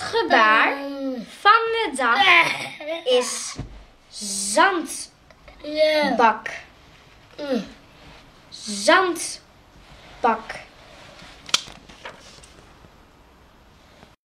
gebaar van de dag is zandbak. Zandbak.